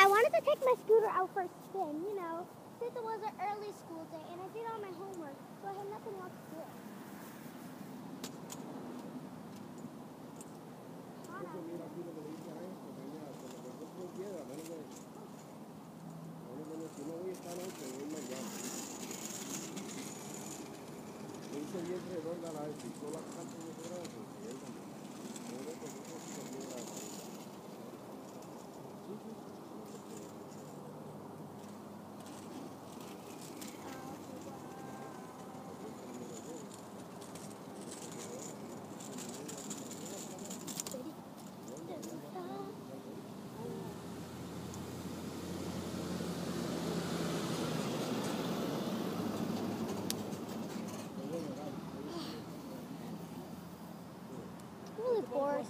I wanted to take my scooter out for a spin, you know, since it was an early school day and I did all my homework, so I had nothing else to do. I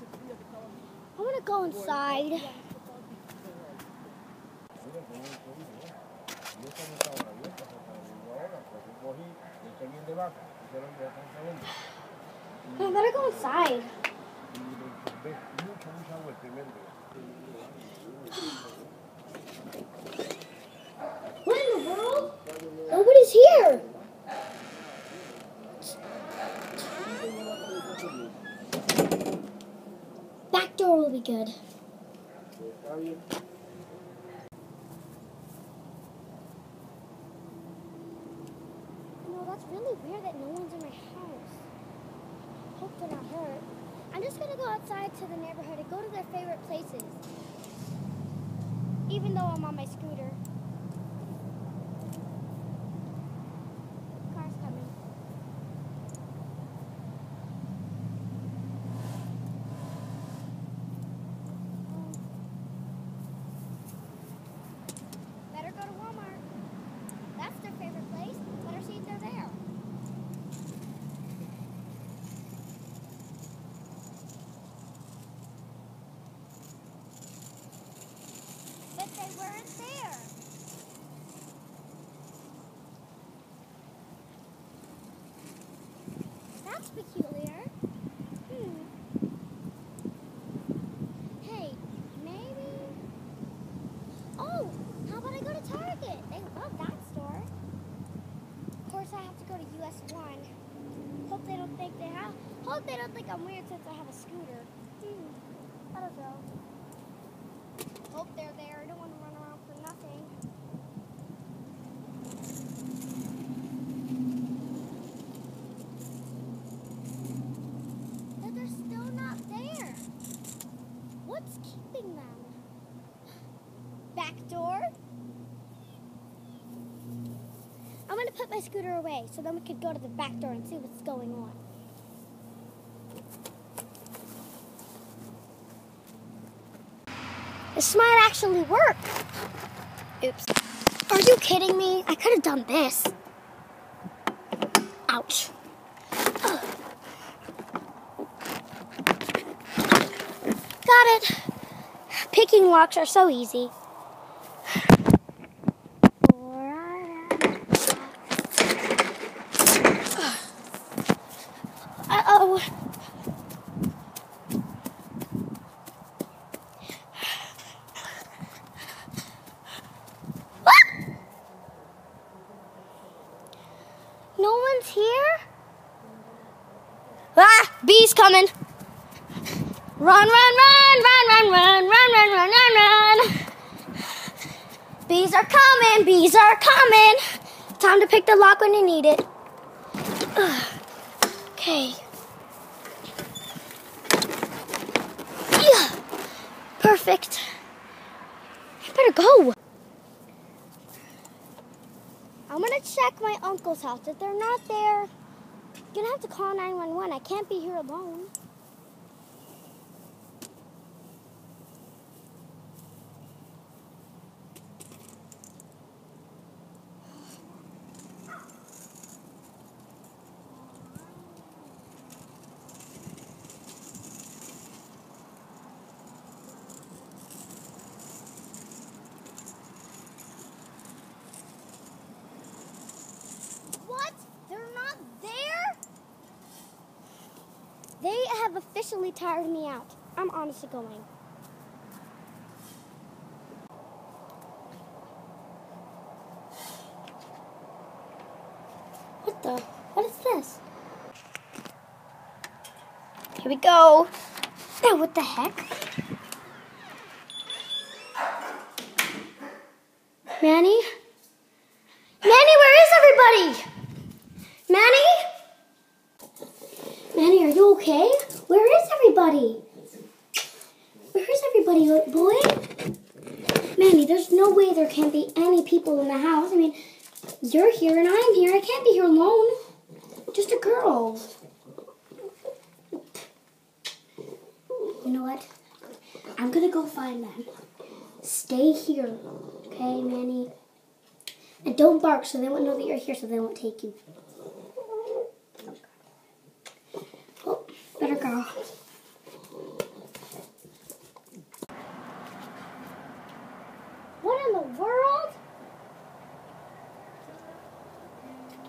want to go inside. I'm gonna go inside. Good. No, that's really weird that no one's in my house. Hope they're not hurt. I'm just gonna go outside to the neighborhood and go to their favorite places. Even though I'm on my scooter. Car's coming. Better go to Walmart. That's their favorite place. Better see if they're there. But they weren't there. That's peculiar. Hmm. Hey, maybe. Oh, how about I go to Target? They love that store. Of course, I have to go to US One. Hope they don't think they have. Hope they don't think I'm weird since I have a scooter. Hmm. I don't know. Hope they're there. I don't want to run around for nothing. But they're still not there. What's keeping them? Back door? I'm gonna put my scooter away so then we could go to the back door and see what's going on. This might actually work. Oops. Are you kidding me? I could have done this. Ouch. Ugh. Got it. Picking locks are so easy. Uh oh. No one's here? Ah! Bees coming! Run, run, run, run, run, run, run, run, run, run, run! Bees are coming! Bees are coming! Time to pick the lock when you need it. Ugh. Okay. Yeah. Perfect. I better go. I'm gonna check my uncle's house. If they're not there, gonna have to call 911. I can't be here alone. have officially tired me out. I'm honestly going. What the? What is this? Here we go. Now, what the heck? Manny? Everybody? Where is everybody, boy? Manny, there's no way there can't be any people in the house. I mean, you're here and I'm here. I can't be here alone. Just a girl. You know what? I'm gonna go find them. Stay here, okay, Manny? And don't bark so they won't know that you're here so they won't take you. Oh, better go. What in the world?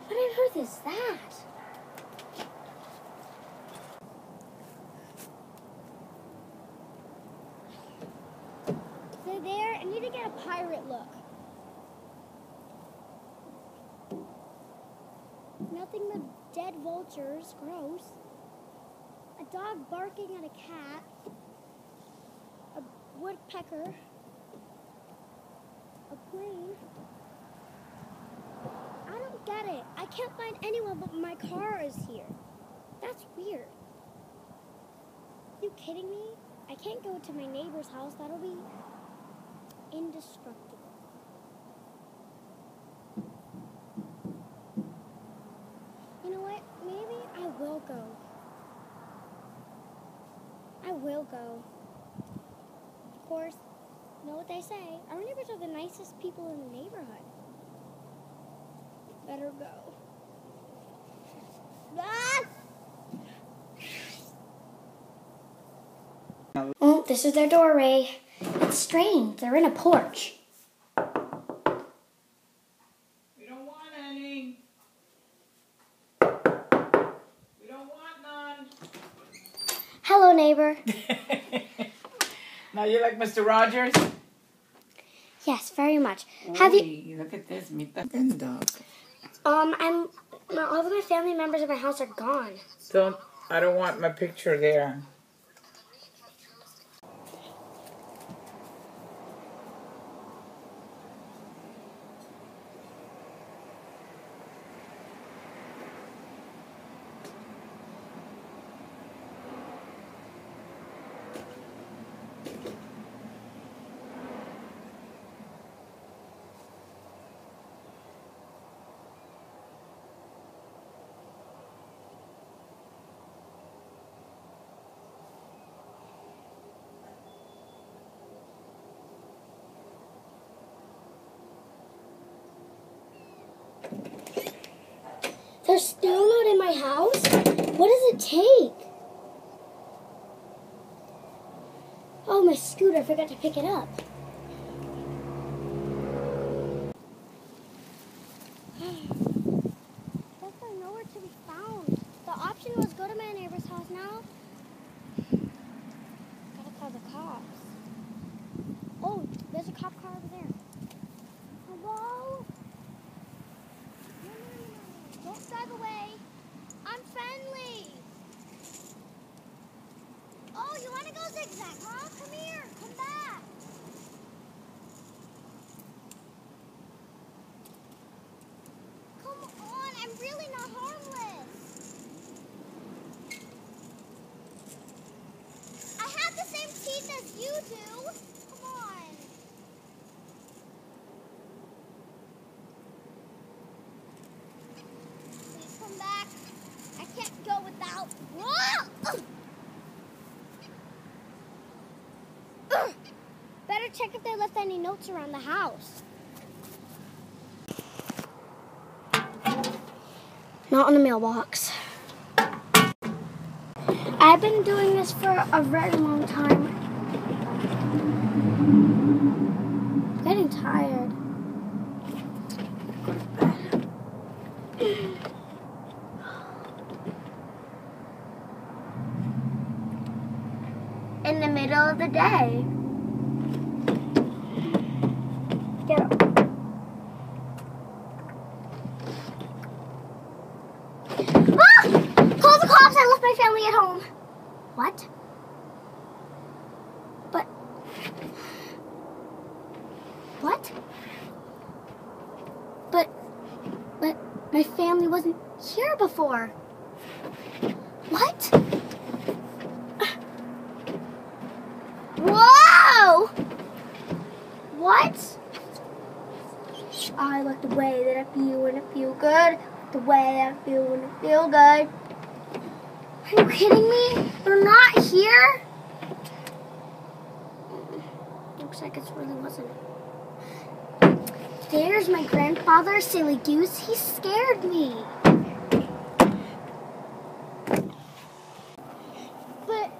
What on earth is that? They're there. I need to get a pirate look. Nothing but dead vultures. Gross. A dog barking at a cat. A woodpecker. A plane. Don't get it. I can't find anyone but my car is here. That's weird. you kidding me? I can't go to my neighbor's house. That'll be indestructible. You know what? Maybe I will go. I will go. Of course, you know what they say? Our neighbors are the nicest people in the neighborhood. Better go. Ah! Oh, this is their doorway. It's strange. They're in a porch. We don't want any. We don't want none. Hello, neighbor. now you like Mr. Rogers? Yes, very much. Have you? Look at this. Meet the dog. Um, I'm. All of my family members of my house are gone. Don't. I don't want my picture there. They're still not in my house? What does it take? Oh, my scooter. I forgot to pick it up. Guess they're nowhere to be found. The option was go to my neighbor's house now. Gotta call the cops. Oh, there's a cop car over there. Hello? No, no, no, no, no. Don't drive away. I'm friendly. Oh, you want to go zigzag, huh? Come here. Come back. Come on. I'm really not harmless. I have the same you do. Come on. Please come back. I can't go without. Better check if they left any notes around the house. Not in the mailbox. I've been doing this for a very long time. I'm getting tired. In the middle of the day. Get up. What? But, but my family wasn't before. What? Whoa! What? I like the way that I feel when I feel good. The way I feel when I feel good. Are you kidding me? They're not here? Looks like it really wasn't. There's my grandfather, silly goose. He scared me. But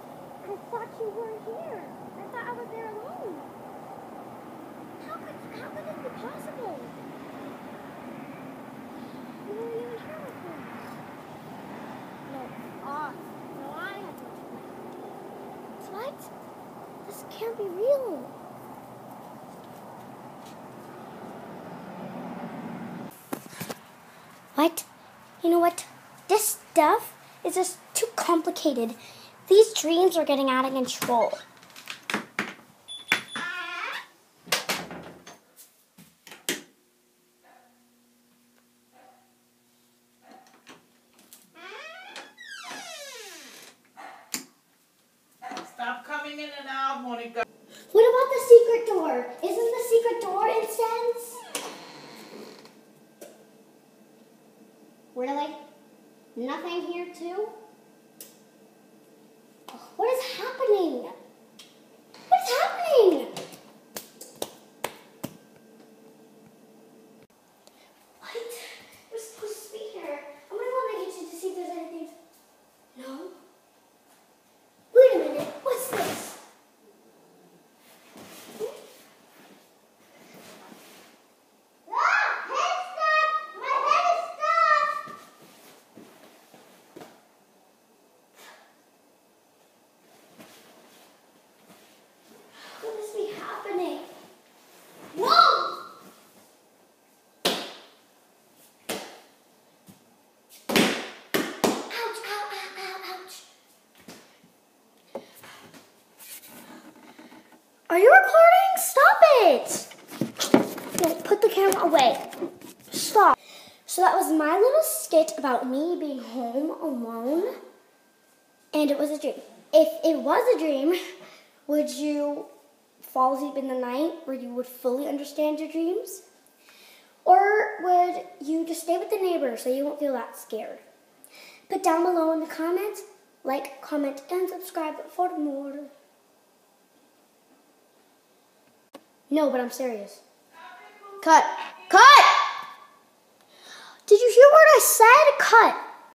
I thought you weren't here. I thought I was there alone. How could, how could this be possible? You weren't even here with me. No, ah, no, I had to. What? This can't be real. What? You know what? This stuff is just too complicated. These dreams are getting out of control. Stop coming in and out, Monica. What about the secret door? Isn't the secret door incense? Really? Nothing here too? What is happening? What is happening? What? You're supposed to be here. I'm gonna go in the kitchen to see if there's anything. No? Wait a minute. What's this? Ah! Head stuck! My head is stuck! What is be happening? Whoa! Ouch, ow, ow, ow, ouch. Are you recording? Stop it! No, put the camera away. Stop. So that was my little skit about me being home alone. And it was a dream. If it was a dream, would you fall asleep in the night where you would fully understand your dreams? Or would you just stay with the neighbors so you won't feel that scared? Put down below in the comments, like, comment, and subscribe for more. No, but I'm serious. Cut. Cut! Did you hear what I said? Cut.